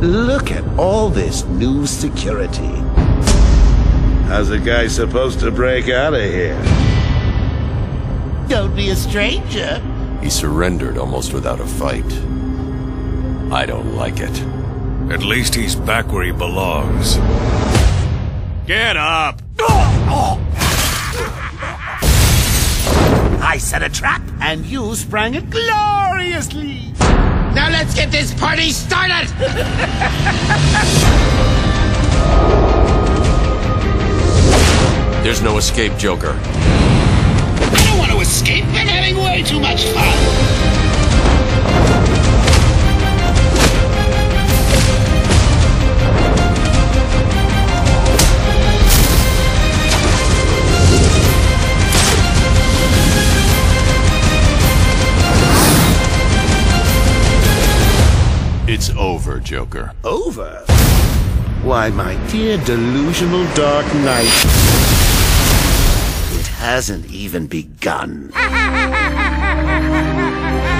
Look at all this new security. How's a guy supposed to break out of here? Don't be a stranger. He surrendered almost without a fight. I don't like it. At least he's back where he belongs. Get up! I set a trap, and you sprang it gloriously. Now let's get this party started! There's no escape, Joker. I don't want to escape. I'm having way too much fun. It's over, Joker. Over? Why, my dear delusional Dark Knight. It hasn't even begun.